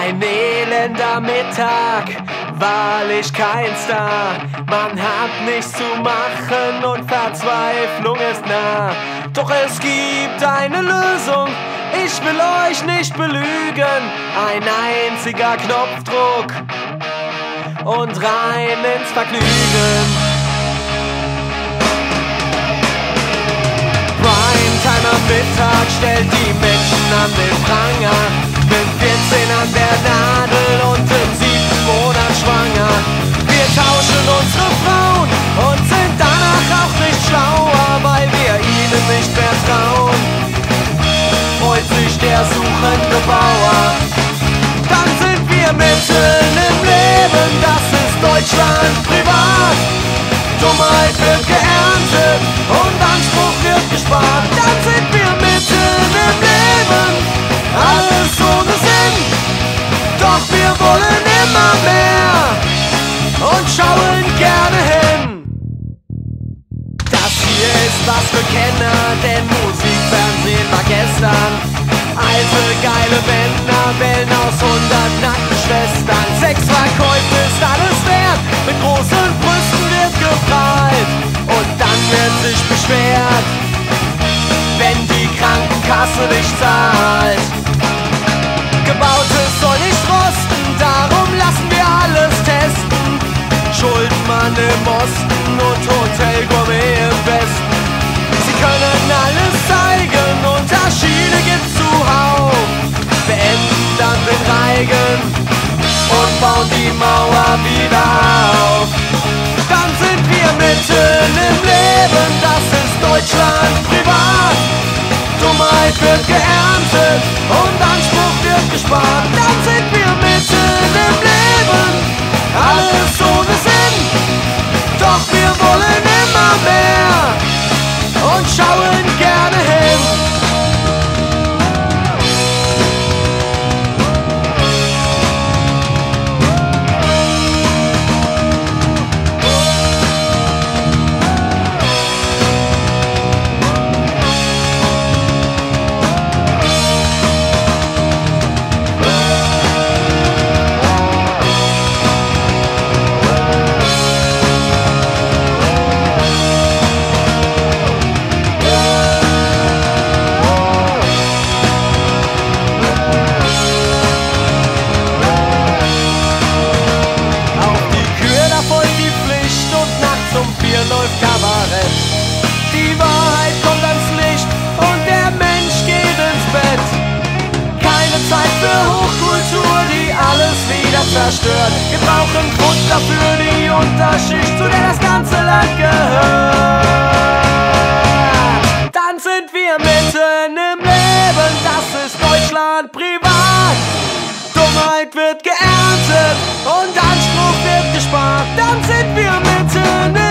Ein elender Mittag, wahrlich kein Star. Man hat nichts zu machen und Verzweiflung ist nah. Doch es gibt eine Lösung, ich will euch nicht belügen. Ein einziger Knopfdruck und rein ins Vergnügen. Primetime am Mittag stellt die Menschen an den Pranger. Mit 14 an schauen gerne hin. Das hier ist was für Kenner, denn Musik, Fernsehen war gestern. Alte geile Männer bellen aus hundert nackten Schwestern. Sexverkäufe ist alles wert, mit großen Brüsten wird geprahlt. Und dann wird sich beschwert, wenn die Krankenkasse Schuldenmann im Osten und Hotel Gourmet im Westen. Sie können alles zeigen, Jahre. Die Wahrheit kommt ans Licht und der Mensch geht ins Bett. Keine Zeit für Hochkultur, die alles wieder zerstört. Wir brauchen Futter für die Unterschicht, zu der das ganze Land gehört. Dann sind wir mitten im Leben, das ist Deutschland privat. Dummheit wird geerntet und Anspruch wird gespart. Dann sind wir mitten im Leben.